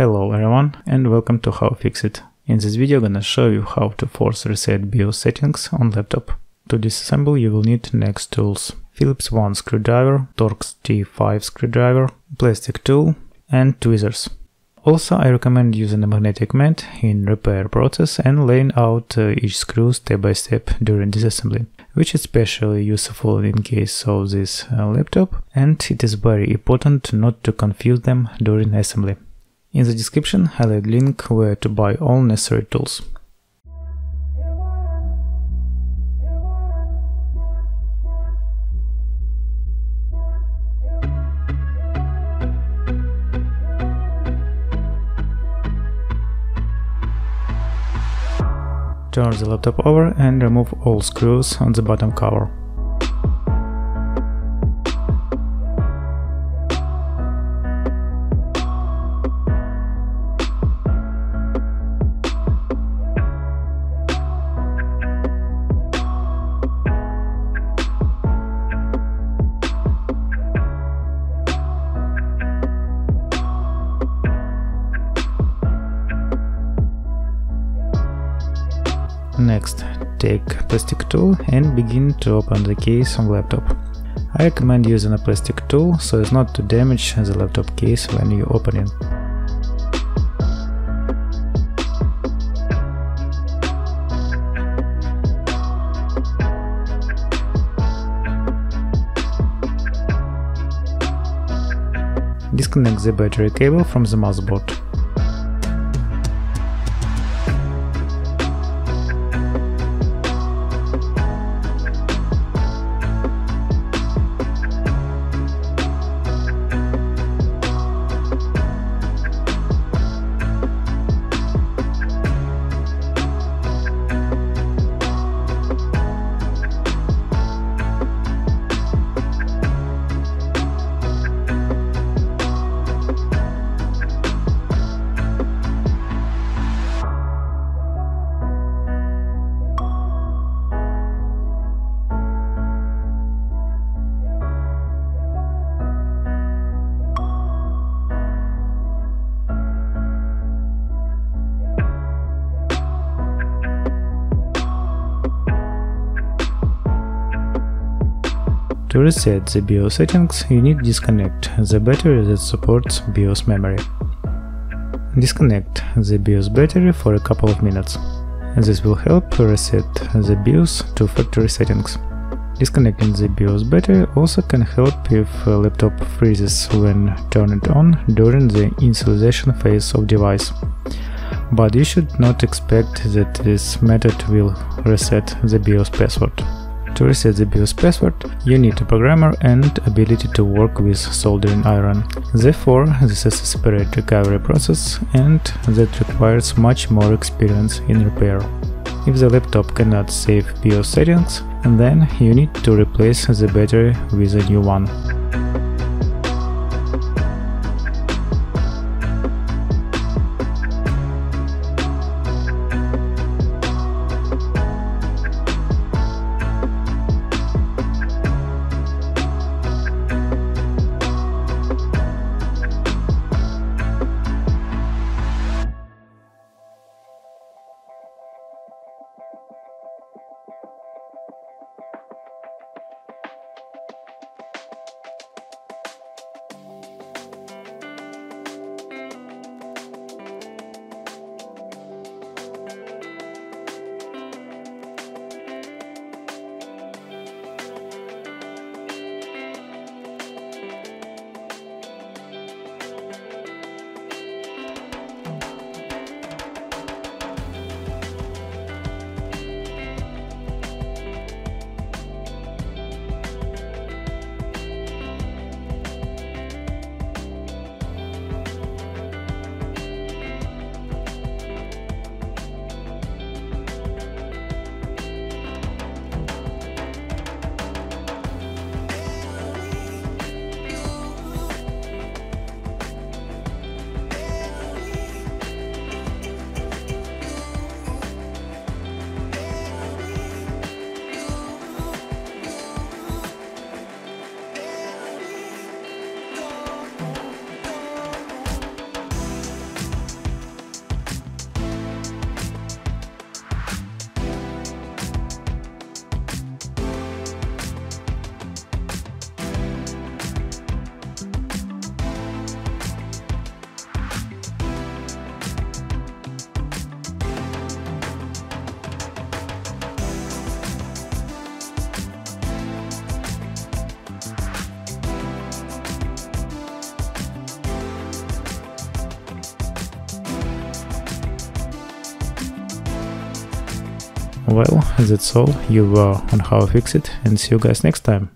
Hello everyone and welcome to How Fix It. In this video I'm gonna show you how to force reset BIOS settings on laptop. To disassemble you will need next tools. Phillips 1 screwdriver, Torx T5 screwdriver, plastic tool and tweezers. Also I recommend using a magnetic mat in repair process and laying out uh, each screw step by step during disassembly which is especially useful in case of this uh, laptop and it is very important not to confuse them during assembly. In the description I'll add link where to buy all necessary tools. Turn the laptop over and remove all screws on the bottom cover. Next, take plastic tool and begin to open the case on laptop. I recommend using a plastic tool so as not to damage the laptop case when you open it. Disconnect the battery cable from the motherboard. To reset the BIOS settings, you need to disconnect the battery that supports BIOS memory. Disconnect the BIOS battery for a couple of minutes. This will help reset the BIOS to factory settings. Disconnecting the BIOS battery also can help if a laptop freezes when turned on during the initialization phase of device. But you should not expect that this method will reset the BIOS password. To reset the BIOS password, you need a programmer and ability to work with soldering iron. Therefore, this is a separate recovery process and that requires much more experience in repair. If the laptop cannot save BIOS settings, then you need to replace the battery with a new one. Well, that's all you uh, on how I fix it and see you guys next time.